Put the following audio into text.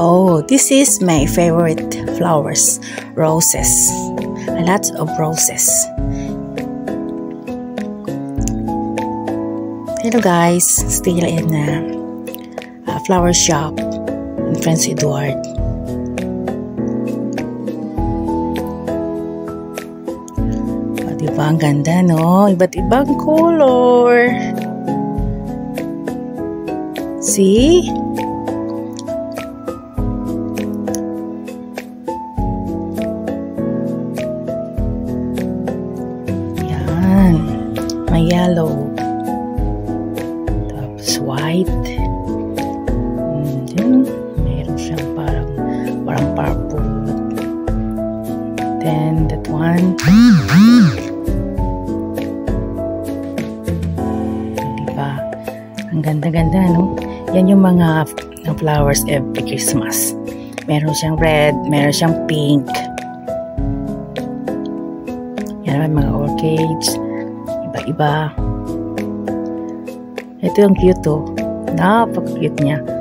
Oh, this is my favorite flowers, roses. A lot of roses. Hello guys, still in a, a flower shop in Prince Edward. Oh, o, diba ang ganda no? Iba't ibang color. See? Yellow. Tapos white. And then, meron siyang parang, parang purple. Then, that one. Diba? Ang ganda-ganda, no? Yan yung mga ng flowers every Christmas. Meron siyang red, meron siyang pink. Yan naman mga orchids. Iba-iba. Ito yung cute to. Napaka-cute niya.